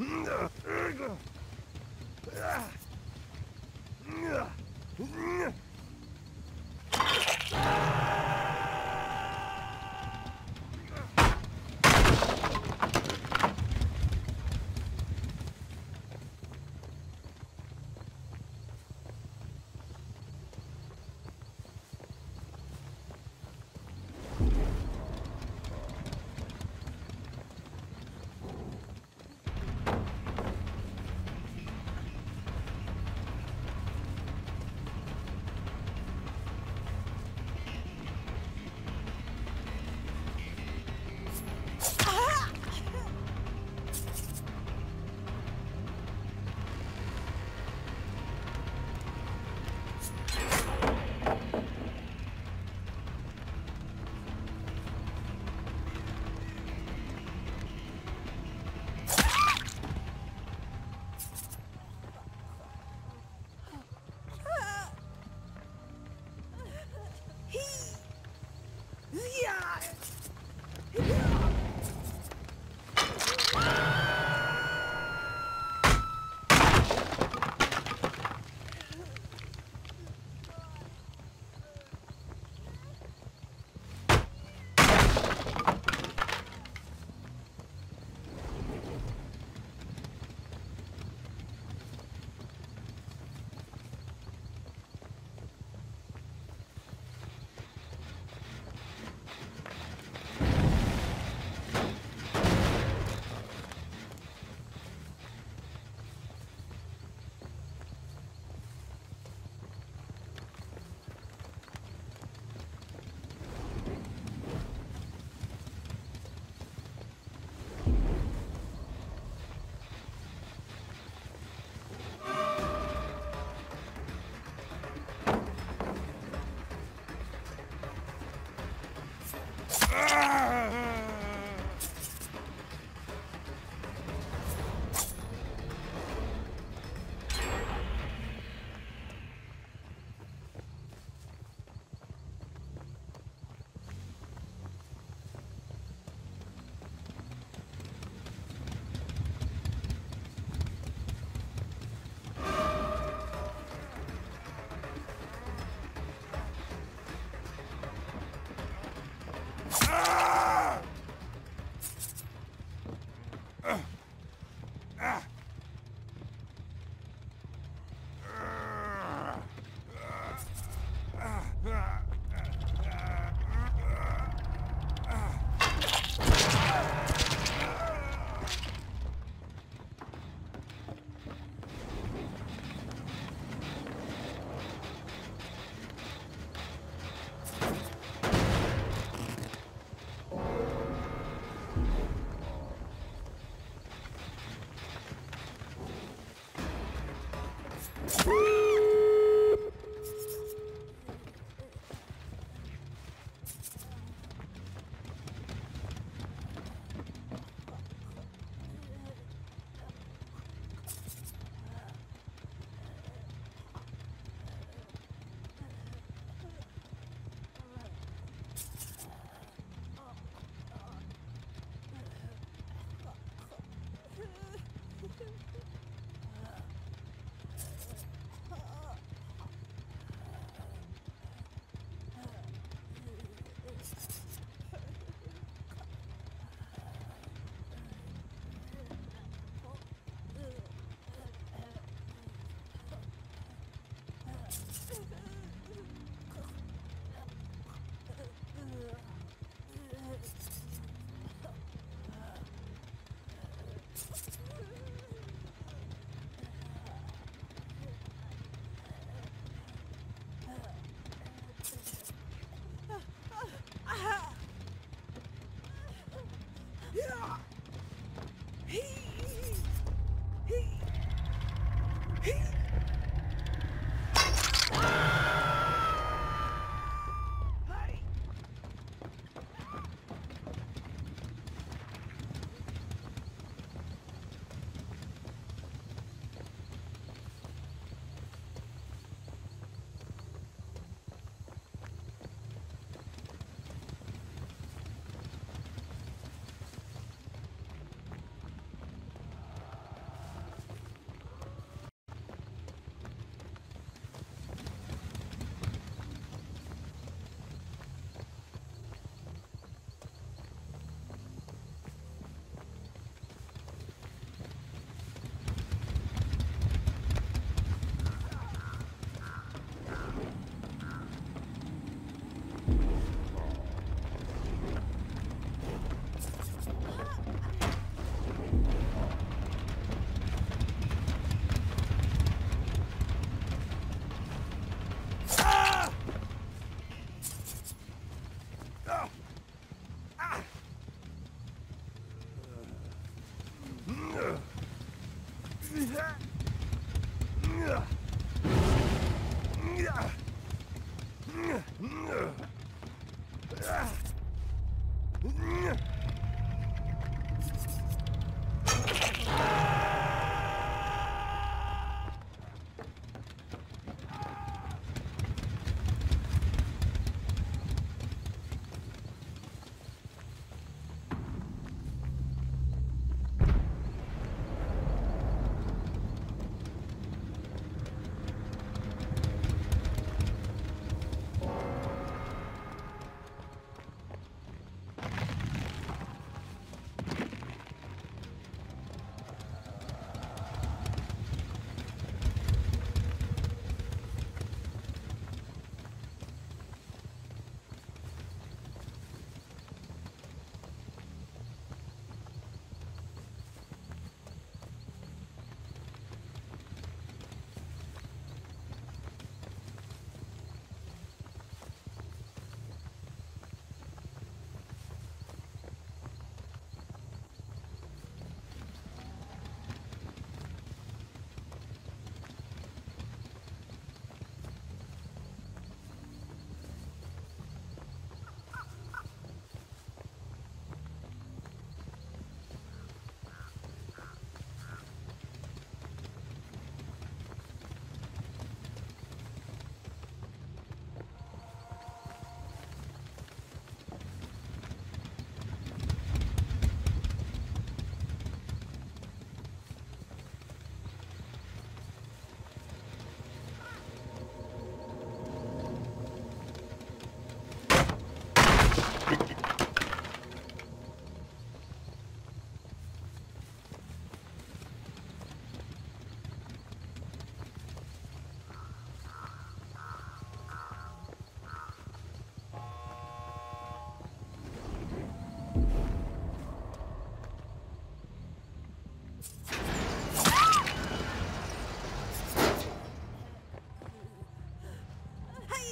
Ugh! Yeah.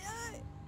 I,